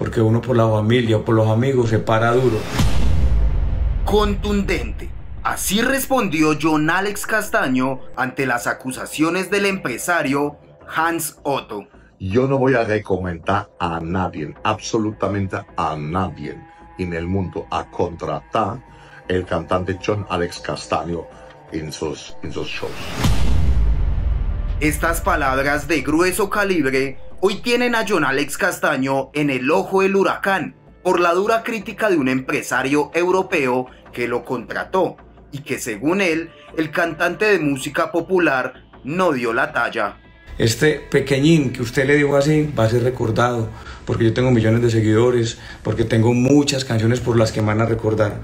porque uno por la familia o por los amigos se para duro. Contundente. Así respondió John Alex Castaño ante las acusaciones del empresario Hans Otto. Yo no voy a recomendar a nadie, absolutamente a nadie en el mundo a contratar el cantante John Alex Castaño en sus, en sus shows. Estas palabras de grueso calibre hoy tienen a John Alex Castaño en el ojo del huracán por la dura crítica de un empresario europeo que lo contrató y que según él, el cantante de música popular no dio la talla. Este pequeñín que usted le dijo así va a ser recordado, porque yo tengo millones de seguidores, porque tengo muchas canciones por las que me van a recordar.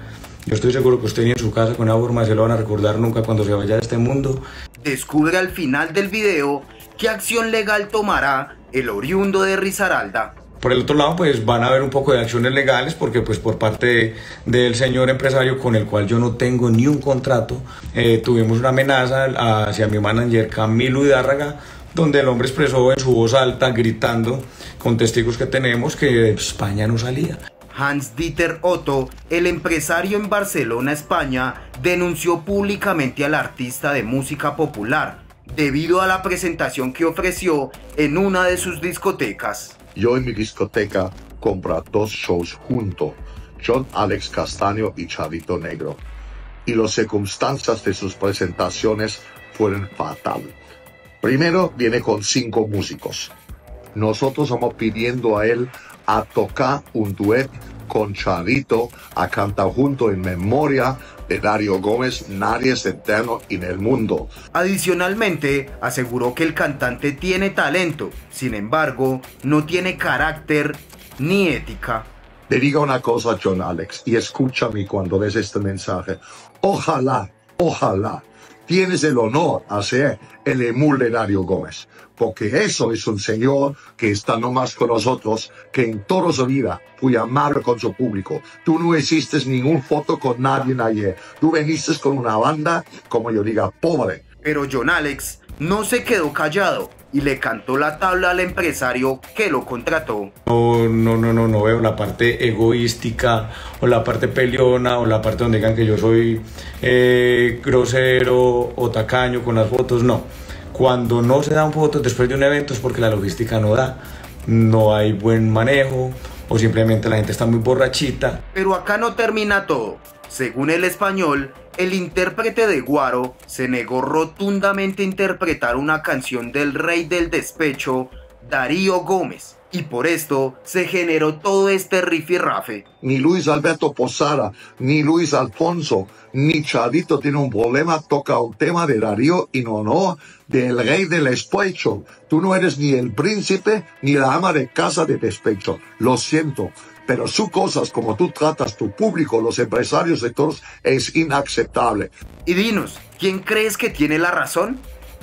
Yo estoy seguro que usted ni en su casa con una forma se lo van a recordar nunca cuando se vaya de este mundo. Descubre al final del video qué acción legal tomará el oriundo de Risaralda. Por el otro lado, pues van a haber un poco de acciones legales porque pues por parte del señor empresario con el cual yo no tengo ni un contrato, eh, tuvimos una amenaza hacia mi manager Camilo Hidárraga, donde el hombre expresó en su voz alta, gritando con testigos que tenemos, que España no salía. Hans Dieter Otto, el empresario en Barcelona, España, denunció públicamente al artista de música popular debido a la presentación que ofreció en una de sus discotecas. Yo en mi discoteca compra dos shows juntos, John Alex Castaño y Chavito Negro. Y las circunstancias de sus presentaciones fueron fatal. Primero viene con cinco músicos. Nosotros vamos pidiendo a él a tocar un duet con Chavito, a cantar junto en memoria de Dario Gómez, Nadie es eterno en el mundo. Adicionalmente, aseguró que el cantante tiene talento, sin embargo, no tiene carácter ni ética. Le diga una cosa, John Alex, y escúchame cuando ves este mensaje. Ojalá, ojalá tienes el honor a ser el emul de Dario Gómez, porque eso es un señor que está nomás con nosotros, que en toda su vida fue amable con su público. Tú no hiciste ningún foto con nadie ayer. Tú veniste con una banda, como yo diga, pobre. Pero John Alex no se quedó callado y le cantó la tabla al empresario que lo contrató. No, no, no, no, no veo la parte egoística o la parte peleona o la parte donde digan que yo soy eh, grosero o tacaño con las fotos, no. Cuando no se dan fotos después de un evento es porque la logística no da, no hay buen manejo o simplemente la gente está muy borrachita. Pero acá no termina todo. Según el español, el intérprete de Guaro se negó rotundamente a interpretar una canción del rey del despecho, Darío Gómez, y por esto se generó todo este rifirrafe. Ni Luis Alberto Posada, ni Luis Alfonso, ni Chavito tiene un problema, toca un tema de Darío y no, no, del rey del despecho. Tú no eres ni el príncipe ni la ama de casa de despecho. Lo siento, pero sus cosas, como tú tratas tu público, los empresarios de todos, es inaceptable. Y dinos, ¿quién crees que tiene la razón?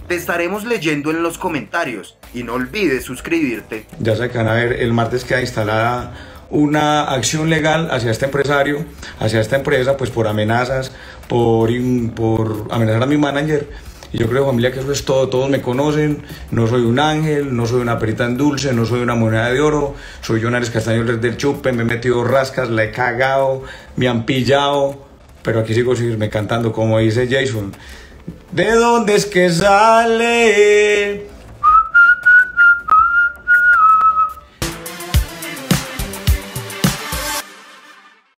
Te estaremos leyendo en los comentarios y no olvides suscribirte. Ya se van a ver el martes queda instalada una acción legal hacia este empresario, hacia esta empresa, pues por amenazas, por, por amenazar a mi manager y yo creo, familia, que eso es todo. Todos me conocen. No soy un ángel, no soy una perita en dulce, no soy una moneda de oro. Soy Jonares Castaño del Chupe. Me he metido rascas, la he cagado, me han pillado. Pero aquí sigo seguirme cantando, como dice Jason. ¿De dónde es que sale